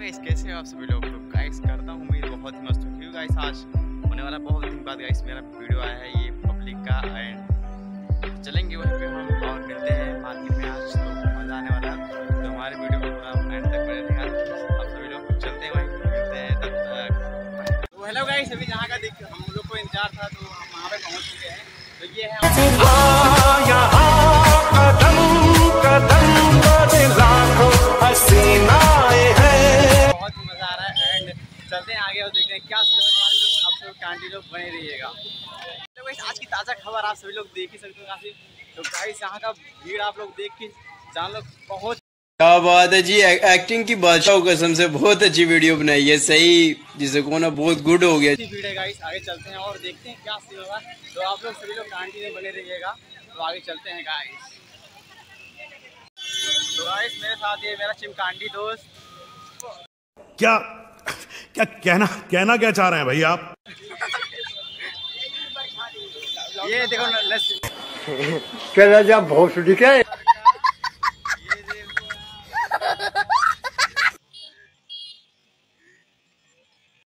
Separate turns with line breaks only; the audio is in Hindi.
गाइस कैसे हो आप सभी लोग? तो गाइस करता हूँ उम्मीद, बहुत ही मस्त क्योंकि गाइस आज होने वाला बहुत दिन बाद गाइस मेरा वीडियो आया है ये पब्लिक का एंड चलेंगे वहीं पे हम और मिलते हैं मार्केट में आज तो मज़ा आने वाला तो हमारे वीडियो को पूरा एंड तक बने रहेगा आप सभी लोग चलते हैं वहीं मिलते हैं तब तक। तो हेलो गाइस अभी जहाँ का हम लोग को इंतज़ार था तो हम वहाँ पे पहुँच चुके हैं। तो ये है चलते हैं आगे और देखते हैं क्या लोग आप सब कांटी लोग बने रहिएगा। तो गाइस आज की ताज़ा खबर आप सभी लोग देख ही सकते हो काफ़ी। तो गाइस यहाँ का भीड़ आप लोग देख के जान लो बहुत
क्या बात है जी एक्टिंग की बादशाह कसम से बहुत अच्छी वीडियो बनाई है सही जिसे को ना बहुत गुड हो गया।
भीड़ है गाइस आगे चलते हैं और देखते हैं क्या सीन होगा। तो आप लोग सभी लोग कांटी में बने रहिएगा तो आगे चलते हैं गाइस तो गाइस मेरे साथ ये मेरा चिमकांडी दोस्त।
क्या क्या कहना कहना क्या चाह रहे हैं भाई आप?
ये देखो न- नस-
क्या भोसड़ी है?